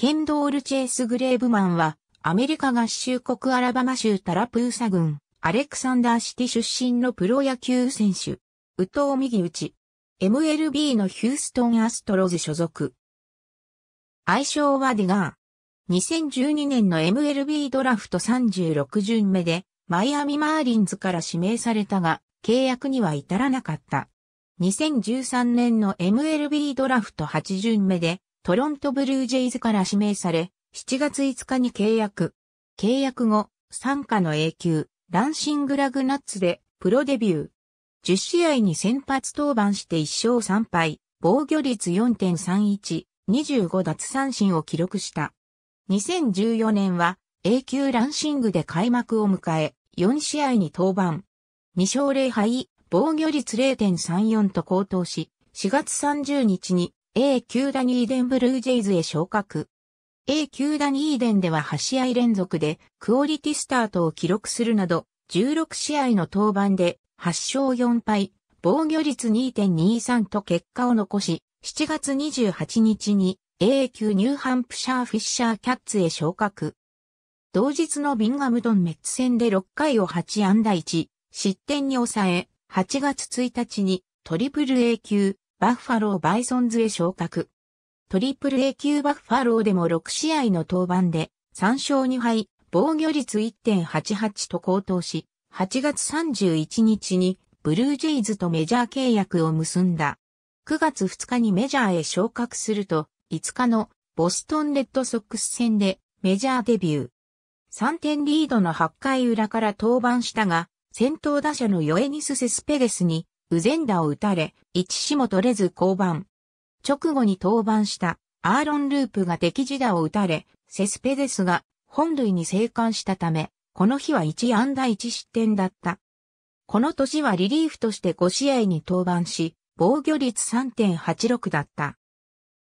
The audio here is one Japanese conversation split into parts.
ケンドール・チェイス・グレーブマンは、アメリカ合衆国アラバマ州タラプーサ郡、アレクサンダーシティ出身のプロ野球選手。右投右打ち。MLB のヒューストンアストロズ所属。愛称はディガー。2012年の MLB ドラフト36巡目で、マイアミマーリンズから指名されたが、契約には至らなかった。2013年の MLB ドラフト8巡目で、トロントブルージェイズから指名され、7月5日に契約。契約後、参加の永久、ランシングラグナッツでプロデビュー。10試合に先発登板して1勝3敗、防御率4.31、25奪三振を記録した。2014年は永久ランシングで開幕を迎え、4試合に登板。2勝0敗、防御率0.34と高騰し、4月30日に A 級ダニーデンブルージェイズへ昇格。A 級ダニーデンでは8試合連続でクオリティスタートを記録するなど、16試合の登板で8勝4敗、防御率2.23と結果を残し、7月28日に A 級ニューハンプシャーフィッシャーキャッツへ昇格。同日のビンガムドンメッツ戦で6回を8安打1失点に抑え、8月1日にトリプル A 級バッファローバイソンズへ昇格。トリプル A 級バッファローでも6試合の登板で3勝2敗、防御率1.88と好投し、8月31日にブルージェイズとメジャー契約を結んだ。9月2日にメジャーへ昇格すると、5日のボストンレッドソックス戦でメジャーデビュー。3点リードの8回裏から登板したが、先頭打者のヨエニス・セスペデスに右前打を打たれ、一死も取れず降板。直後に登板したアーロン・ループが敵地打を打たれ、セスペデスが本塁に生還したため、この日は1安打1失点だった。この年はリリーフとして5試合に登板し、防御率3.86だった。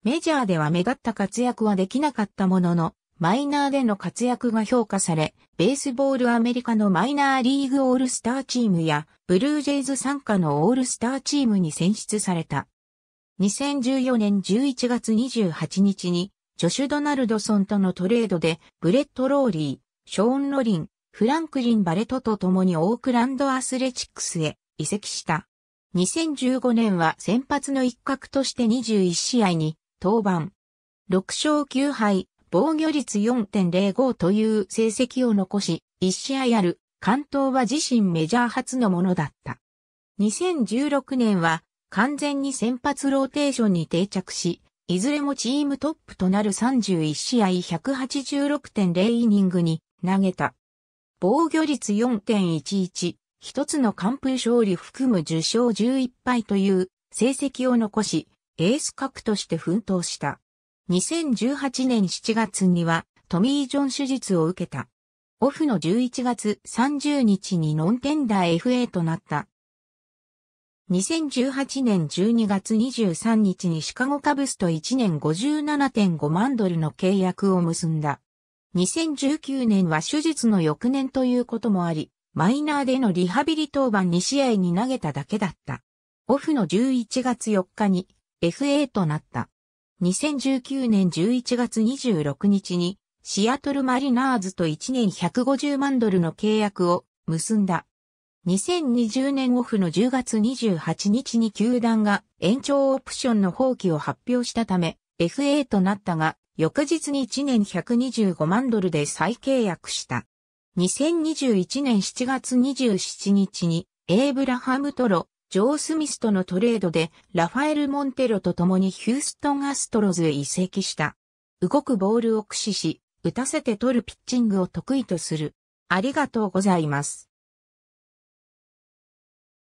メジャーでは目立った活躍はできなかったものの、マイナーでの活躍が評価され、ベースボールアメリカのマイナーリーグオールスターチームや、ブルージェイズ参加のオールスターチームに選出された。2014年11月28日に、ジョシュ・ドナルドソンとのトレードで、ブレット・ローリー、ショーン・ノリン、フランクリン・バレトと共にオークランド・アスレチックスへ移籍した。2015年は先発の一角として21試合に登板。6勝9敗、防御率4.05という成績を残し、1試合ある完投は自身メジャー初のものだった。2016年は完全に先発ローテーションに定着し、いずれもチームトップとなる31試合186.0イニングに投げた。防御率4.11、一つの完封勝利含む10勝11敗という成績を残し、エース格として奮闘した。2018年7月にはトミー・ジョン手術を受けた。オフの11月30日にノンテンダー FA となった。2018年12月23日にシカゴカブスと1年57.5万ドルの契約を結んだ。2019年は手術の翌年ということもあり、マイナーでのリハビリ当番2試合に投げただけだった。オフの11月4日に FA となった。2019年11月26日にシアトルマリナーズと1年150万ドルの契約を結んだ。2020年オフの10月28日に球団が延長オプションの放棄を発表したため FA となったが、翌日に1年125万ドルで再契約した。2021年7月27日にエイブラハムトロ、ジョー・スミスとのトレードでラファエル・モンテロと共にヒューストン・アストロズへ移籍した。動くボールを駆使し、打たせて取るピッチングを得意とする。ありがとうございます。